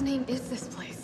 name is this place?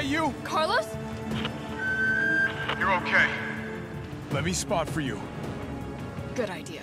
That you? Carlos? You're okay. Let me spot for you. Good idea.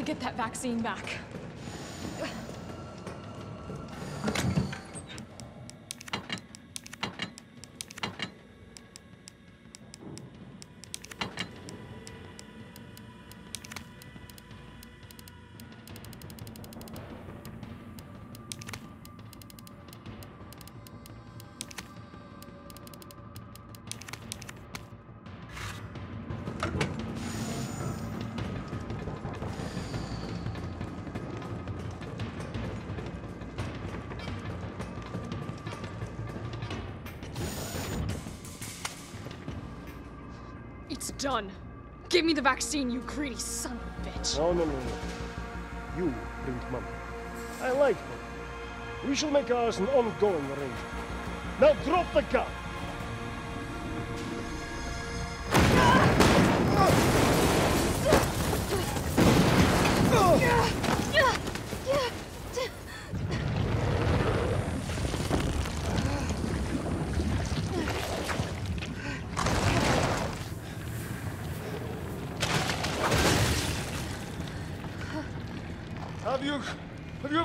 To get that vaccine back. Done. Give me the vaccine, you greedy son of a bitch. No, no, no, no. You bring money. I like money. We shall make ours an ongoing arrangement. Now drop the gun!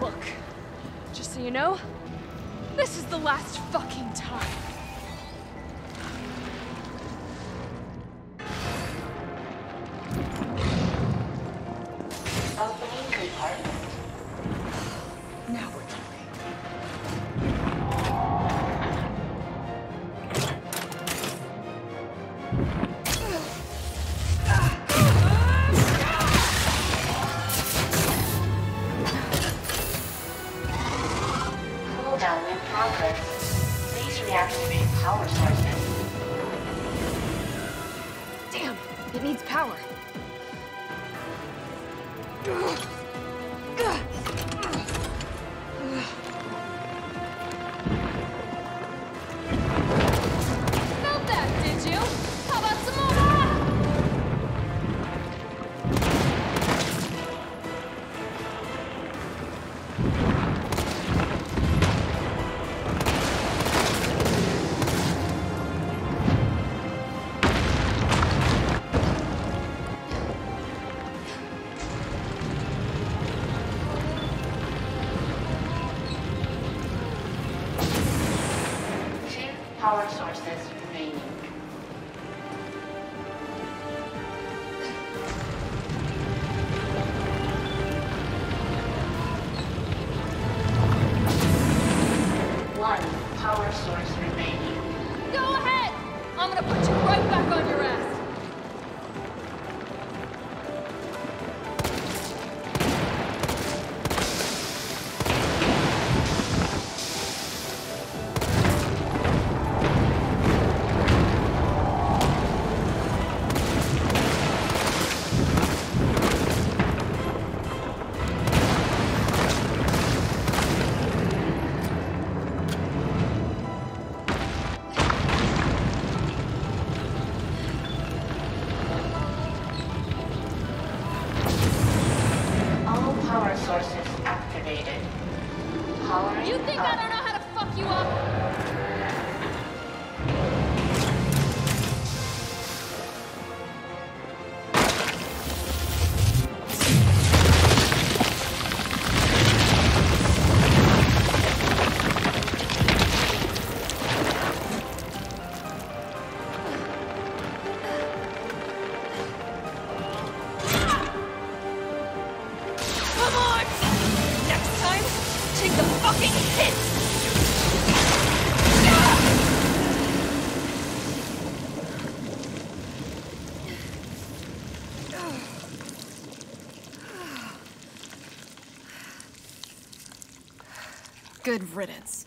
Look, just so you know, this is the last fucking time. Now we're it needs power. Felt Good riddance.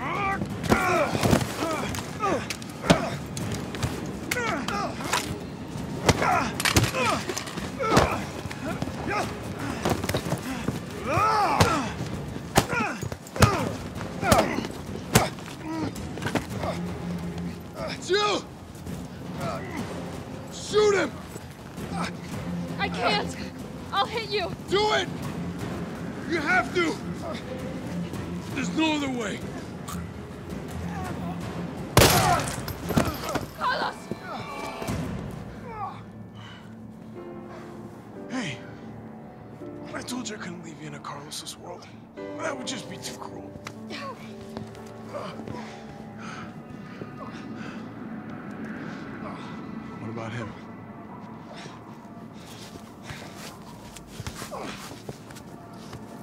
Jill! You leave you in a Carlos's world. That would just be too cruel. What about him?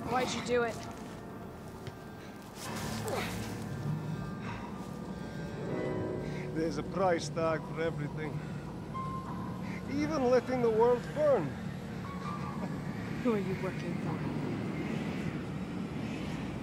Why'd you do it? There's a price tag for everything. Even letting the world burn. Who are you working for?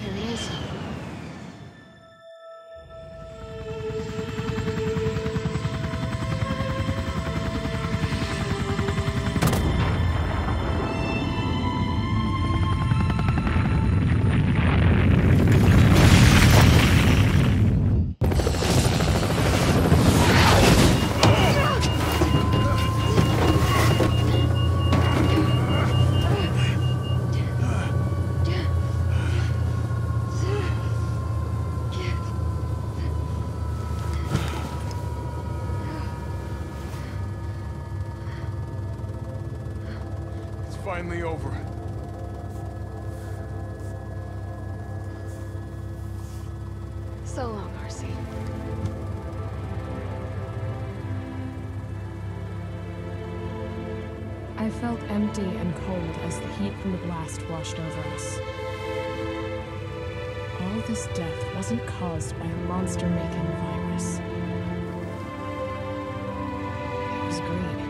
There it is. Finally over. So long, Marcy. I felt empty and cold as the heat from the blast washed over us. All this death wasn't caused by a monster-making virus. It was greed.